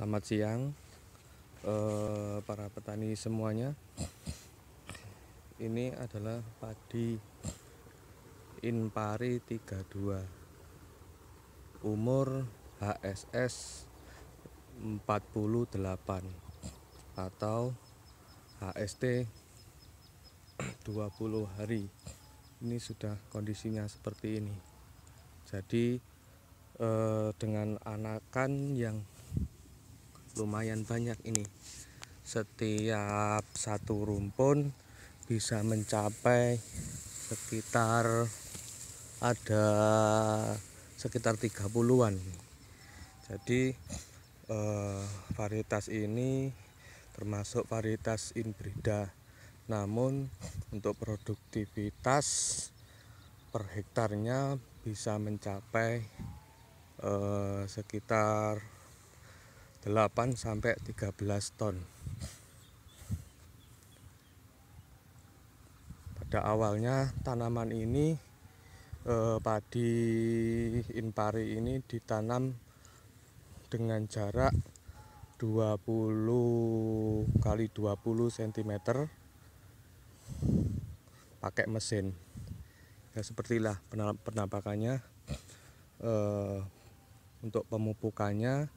Selamat siang eh, para petani semuanya. Ini adalah padi Inpari 32 umur HSS 48 atau HST 20 hari. Ini sudah kondisinya seperti ini. Jadi eh, dengan anakan yang lumayan banyak ini. Setiap satu rumpun bisa mencapai sekitar ada sekitar 30-an jadi eh, varietas ini termasuk varietas inbrida. Namun untuk produktivitas per hektarnya bisa mencapai eh, sekitar 8 sampai 13 ton. Pada awalnya tanaman ini eh, padi inpari ini ditanam dengan jarak 20 kali 20 cm pakai mesin. Ya sepertilah penampakannya. Eh, untuk pemupukannya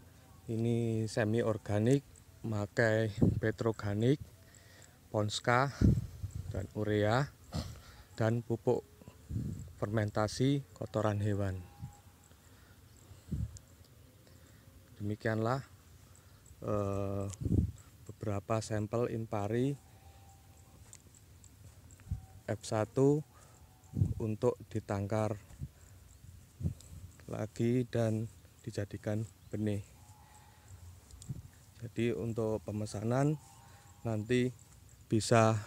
ini semi organik pakai petroganik ponska dan urea dan pupuk fermentasi kotoran hewan. Demikianlah eh, beberapa sampel impari F1 untuk ditangkar lagi dan dijadikan benih jadi untuk pemesanan nanti bisa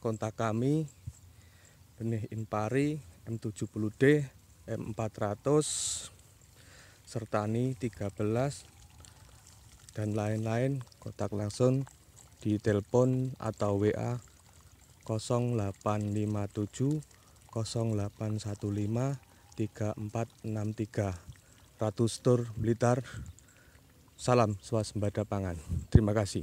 kontak kami benih Inpari M70D M400 Sertani 13 dan lain-lain. Kontak langsung di telepon atau WA 0857 0815 3463 Ratus Tur Blitar Salam swasembada pangan. Terima kasih.